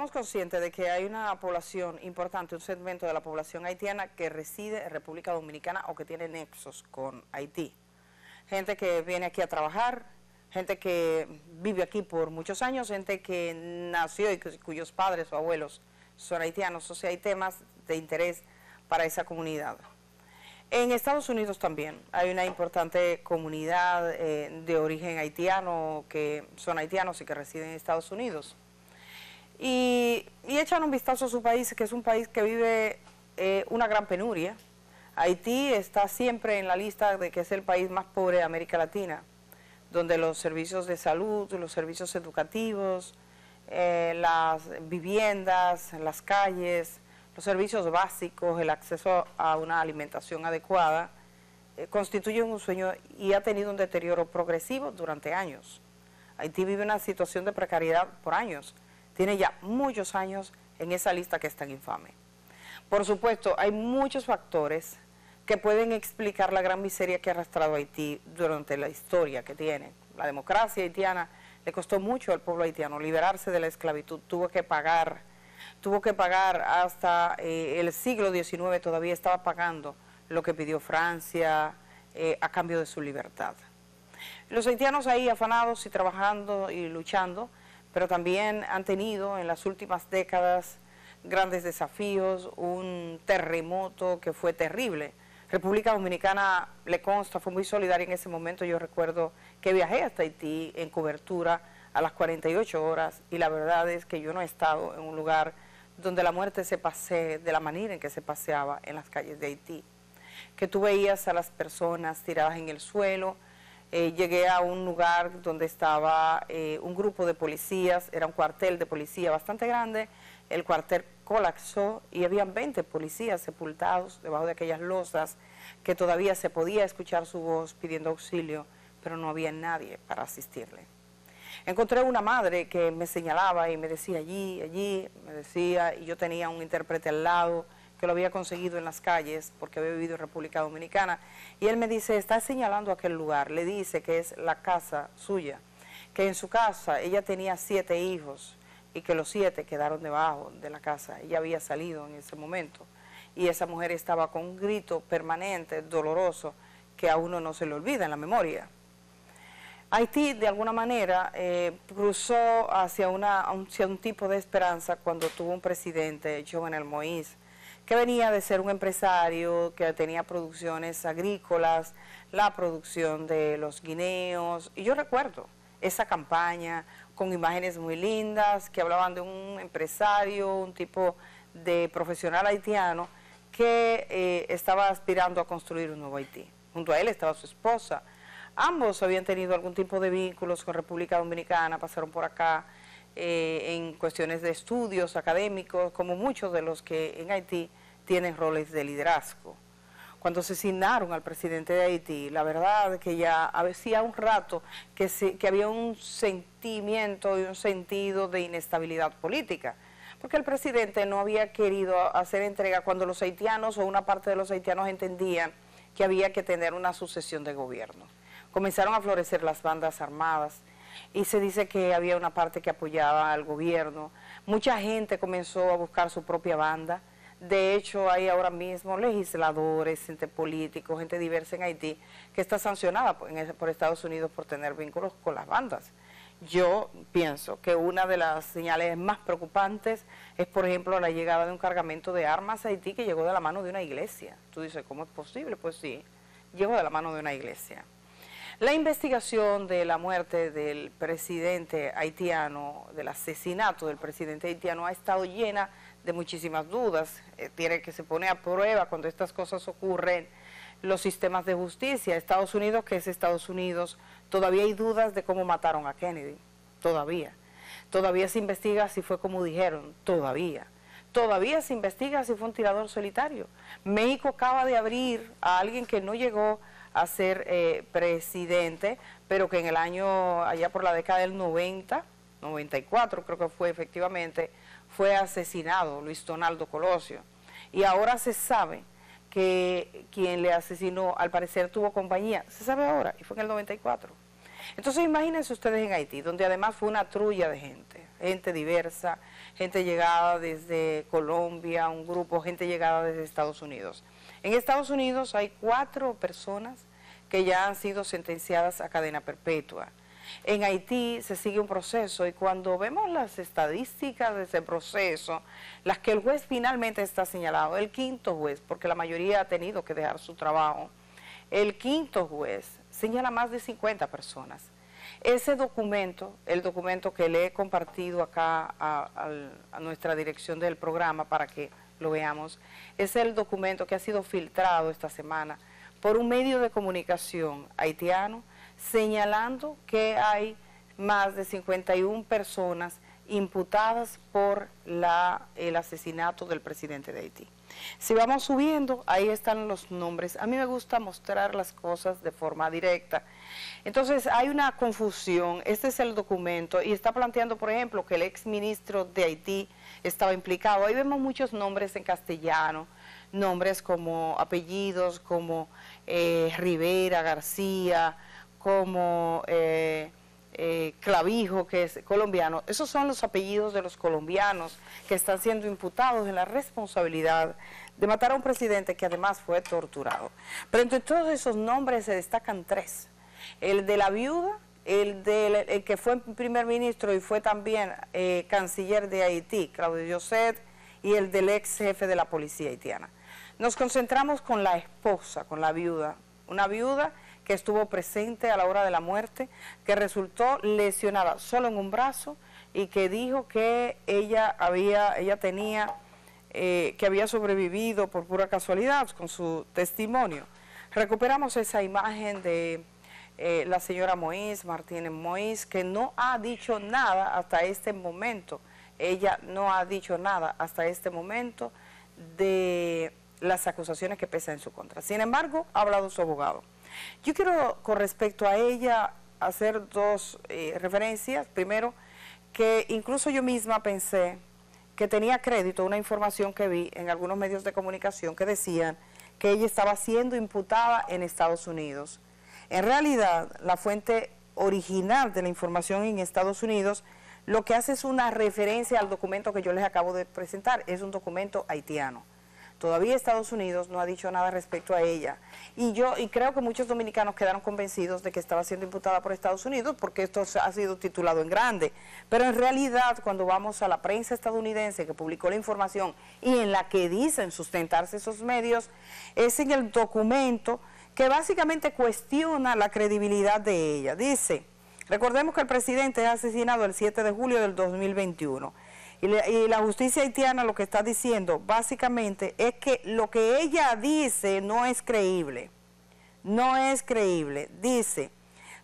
estamos conscientes de que hay una población importante, un segmento de la población haitiana que reside en República Dominicana o que tiene nexos con Haití. Gente que viene aquí a trabajar, gente que vive aquí por muchos años, gente que nació y cuyos padres o abuelos son haitianos, o sea, hay temas de interés para esa comunidad. En Estados Unidos también hay una importante comunidad eh, de origen haitiano que son haitianos y que residen en Estados Unidos. Y, echan un vistazo a su país, que es un país que vive eh, una gran penuria. Haití está siempre en la lista de que es el país más pobre de América Latina donde los servicios de salud, los servicios educativos, eh, las viviendas, las calles, los servicios básicos, el acceso a una alimentación adecuada, eh, constituyen un sueño y ha tenido un deterioro progresivo durante años. Haití vive una situación de precariedad por años. Tiene ya muchos años en esa lista que es tan infame. Por supuesto, hay muchos factores que pueden explicar la gran miseria que ha arrastrado Haití durante la historia que tiene. La democracia haitiana le costó mucho al pueblo haitiano liberarse de la esclavitud, tuvo que pagar, tuvo que pagar hasta eh, el siglo XIX, todavía estaba pagando lo que pidió Francia eh, a cambio de su libertad. Los haitianos ahí afanados y trabajando y luchando, pero también han tenido en las últimas décadas grandes desafíos, un terremoto que fue terrible, República Dominicana le consta, fue muy solidaria en ese momento. Yo recuerdo que viajé hasta Haití en cobertura a las 48 horas y la verdad es que yo no he estado en un lugar donde la muerte se pase de la manera en que se paseaba en las calles de Haití. Que tú veías a las personas tiradas en el suelo. Eh, llegué a un lugar donde estaba eh, un grupo de policías, era un cuartel de policía bastante grande. El cuartel colapsó y habían 20 policías sepultados debajo de aquellas losas que todavía se podía escuchar su voz pidiendo auxilio, pero no había nadie para asistirle. Encontré una madre que me señalaba y me decía allí, allí, me decía, y yo tenía un intérprete al lado que lo había conseguido en las calles porque había vivido en República Dominicana, y él me dice, está señalando aquel lugar, le dice que es la casa suya, que en su casa ella tenía siete hijos, y que los siete quedaron debajo de la casa. Ella había salido en ese momento y esa mujer estaba con un grito permanente, doloroso, que a uno no se le olvida en la memoria. Haití, de alguna manera, eh, cruzó hacia, una, hacia un tipo de esperanza cuando tuvo un presidente, Jovenel Moïse, que venía de ser un empresario, que tenía producciones agrícolas, la producción de los guineos, y yo recuerdo esa campaña, con imágenes muy lindas que hablaban de un empresario, un tipo de profesional haitiano que eh, estaba aspirando a construir un nuevo Haití. Junto a él estaba su esposa. Ambos habían tenido algún tipo de vínculos con República Dominicana, pasaron por acá eh, en cuestiones de estudios académicos, como muchos de los que en Haití tienen roles de liderazgo cuando asesinaron al presidente de Haití, la verdad que ya hacía un rato que, que había un sentimiento y un sentido de inestabilidad política, porque el presidente no había querido hacer entrega cuando los haitianos o una parte de los haitianos entendían que había que tener una sucesión de gobierno. Comenzaron a florecer las bandas armadas y se dice que había una parte que apoyaba al gobierno. Mucha gente comenzó a buscar su propia banda de hecho, hay ahora mismo legisladores, gente políticos, gente diversa en Haití que está sancionada por, Estados Unidos por tener vínculos con las bandas. Yo pienso que una de las señales más preocupantes es, por ejemplo, la llegada de un cargamento de armas a Haití que llegó de la mano de una iglesia. Tú dices, ¿cómo es posible? Pues sí, llegó de la mano de una iglesia. La investigación de la muerte del presidente haitiano, del asesinato del presidente haitiano, ha estado llena de muchísimas dudas. Eh, tiene que se pone a prueba cuando estas cosas ocurren los sistemas de justicia. Estados Unidos, que es Estados Unidos, todavía hay dudas de cómo mataron a Kennedy, todavía. Todavía se investiga si fue como dijeron, todavía. Todavía se investiga si fue un tirador solitario. México acaba de abrir a alguien que no llegó a ser eh, presidente, pero que en el año, allá por la década del 90, 94 creo que fue efectivamente, fue asesinado Luis Donaldo Colosio. Y ahora se sabe que quien le asesinó al parecer tuvo compañía, se sabe ahora, y fue en el 94. Entonces imagínense ustedes en Haití, donde además fue una trulla de gente, gente diversa, gente llegada desde Colombia, un grupo, gente llegada desde Estados Unidos. En Estados Unidos hay cuatro personas que ya han sido sentenciadas a cadena perpetua. En Haití se sigue un proceso y cuando vemos las estadísticas de ese proceso, las que el juez finalmente está señalado, el quinto juez, porque la mayoría ha tenido que dejar su trabajo, el quinto juez señala más de 50 personas. Ese documento, el documento que le he compartido acá a, nuestra dirección del programa para que lo veamos, es el documento que ha sido filtrado esta semana por un medio de comunicación haitiano señalando que hay más de 51 personas imputadas por la, el asesinato del presidente de Haití. Si vamos subiendo, ahí están los nombres. A mí me gusta mostrar las cosas de forma directa. Entonces, hay una confusión. Este es el documento y está planteando, por ejemplo, que el ex ministro de Haití estaba implicado. Ahí vemos muchos nombres en castellano, nombres como apellidos, como eh, Rivera, García, como eh, eh, Clavijo, que es colombiano. Esos son los apellidos de los colombianos que están siendo imputados en la responsabilidad de matar a un presidente que además fue torturado. Pero entre todos esos nombres se destacan tres. El de la viuda, el, del, que fue primer ministro y fue también eh, canciller de Haití, Claudio José, y el del ex jefe de la policía haitiana. Nos concentramos con la esposa, con la viuda, una viuda que estuvo presente a la hora de la muerte, que resultó lesionada solo en un brazo y que dijo que ella había, ella tenía, eh, que había sobrevivido por pura casualidad con su testimonio. Recuperamos esa imagen de eh, la señora Moïse, Martínez Moïse, que no ha dicho nada hasta este momento. Ella no ha dicho nada hasta este momento de las acusaciones que pesan en su contra. Sin embargo, ha hablado su abogado. Yo quiero, con respecto a ella, hacer dos eh, referencias. Primero, que incluso yo misma pensé que tenía crédito una información que vi en algunos medios de comunicación que decían que ella estaba siendo imputada en Estados Unidos. En realidad, la fuente original de la información en Estados Unidos lo que hace es una referencia al documento que yo les acabo de presentar, es un documento haitiano. Todavía Estados Unidos no ha dicho nada respecto a ella. Y yo y creo que muchos dominicanos quedaron convencidos de que estaba siendo imputada por Estados Unidos porque esto ha sido titulado en grande. Pero en realidad, cuando vamos a la prensa estadounidense que publicó la información y en la que dicen sustentarse esos medios, es en el documento que básicamente cuestiona la credibilidad de ella. Dice, recordemos que el presidente es asesinado el 7 de julio del 2021 y, la justicia haitiana lo que está diciendo básicamente es que lo que ella dice no es creíble. No es creíble. Dice,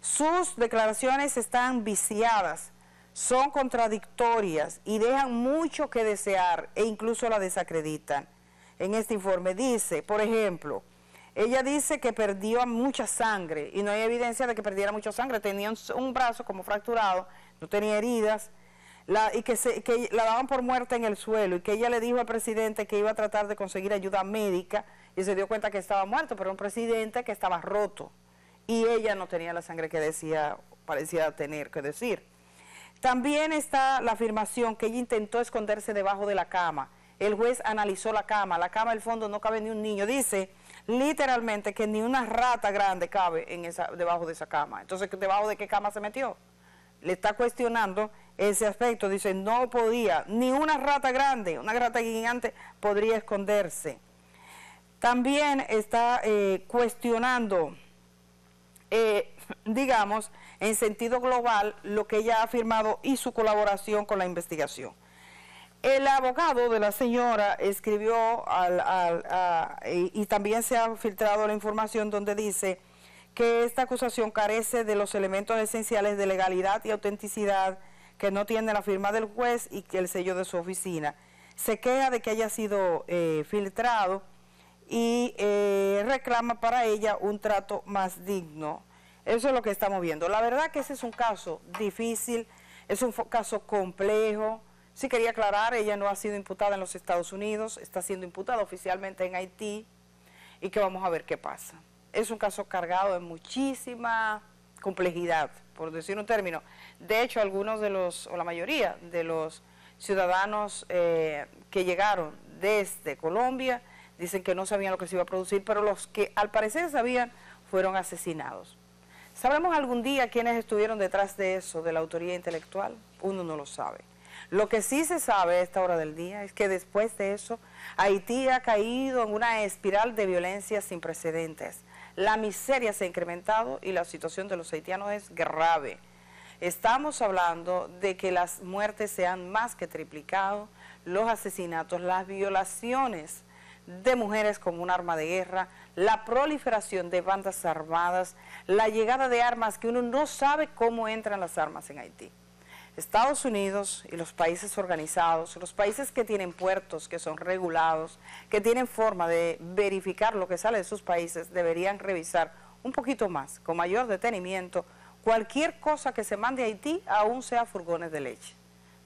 sus declaraciones están viciadas, son contradictorias y dejan mucho que desear e incluso la desacreditan. En este informe dice, por ejemplo, ella dice que perdió mucha sangre y no hay evidencia de que perdiera mucha sangre. Tenía un brazo como fracturado, no tenía heridas, y que, se, que la daban por muerta en el suelo y que ella le dijo al presidente que iba a tratar de conseguir ayuda médica y se dio cuenta que estaba muerto, pero un presidente que estaba roto y ella no tenía la sangre que decía, parecía tener que decir. También está la afirmación que ella intentó esconderse debajo de la cama. El juez analizó la cama, la cama del fondo no cabe ni un niño. Dice literalmente que ni una rata grande cabe en esa, debajo de esa cama. Entonces, ¿debajo de qué cama se metió? Le está cuestionando ese aspecto. Dice, no podía, ni una rata grande, una rata gigante podría esconderse. También está eh, cuestionando, eh, digamos, en sentido global, lo que ella ha afirmado y su colaboración con la investigación. El abogado de la señora escribió al, y también se ha filtrado la información donde dice que esta acusación carece de los elementos esenciales de legalidad y autenticidad que no tiene la firma del juez y el sello de su oficina. Se queja de que haya sido eh, filtrado y eh, reclama para ella un trato más digno. Eso es lo que estamos viendo. La verdad que ese es un caso difícil, es un caso complejo. Sí quería aclarar, ella no ha sido imputada en los Estados Unidos, está siendo imputada oficialmente en Haití y que vamos a ver qué pasa. Es un caso cargado de muchísima complejidad, por decir un término. De hecho, algunos de los, o la mayoría de los ciudadanos eh, que llegaron desde Colombia dicen que no sabían lo que se iba a producir, pero los que al parecer sabían fueron asesinados. ¿Sabemos algún día quiénes estuvieron detrás de eso, de la autoría intelectual? Uno no lo sabe. Lo que sí se sabe a esta hora del día es que después de eso, Haití ha caído en una espiral de violencia sin precedentes. La miseria se ha incrementado y la situación de los haitianos es grave. Estamos hablando de que las muertes se han más que triplicado, los asesinatos, las violaciones de mujeres como un arma de guerra, la proliferación de bandas armadas, la llegada de armas que uno no sabe cómo entran las armas en Haití. Estados Unidos y los países organizados, los países que tienen puertos, que son regulados, que tienen forma de verificar lo que sale de sus países, deberían revisar un poquito más, con mayor detenimiento, cualquier cosa que se mande a Haití, aún sea furgones de leche.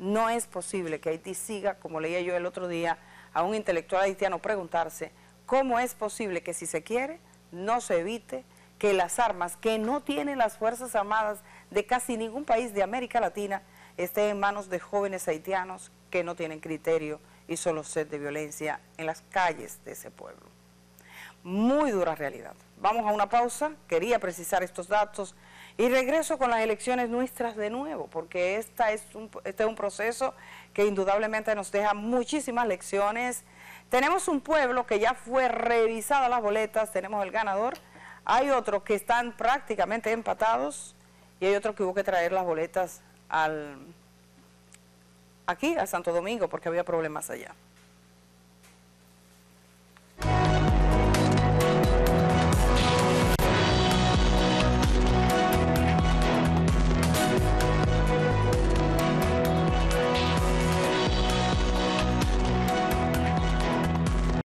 No es posible que Haití siga, como leía yo el otro día, a un intelectual haitiano preguntarse cómo es posible que si se quiere, no se evite que las armas que no tienen las Fuerzas Armadas de casi ningún país de América Latina esté en manos de jóvenes haitianos que no tienen criterio y solo sed de violencia en las calles de ese pueblo. Muy dura realidad. Vamos a una pausa, quería precisar estos datos y regreso con las elecciones nuestras de nuevo, porque esta es un, este es un proceso que indudablemente nos deja muchísimas lecciones. Tenemos un pueblo que ya fue revisada las boletas, tenemos el ganador, hay otros que están prácticamente empatados y hay otros que hubo que traer las boletas al, aquí a Santo Domingo porque había problemas allá.